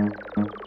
Mm-hmm.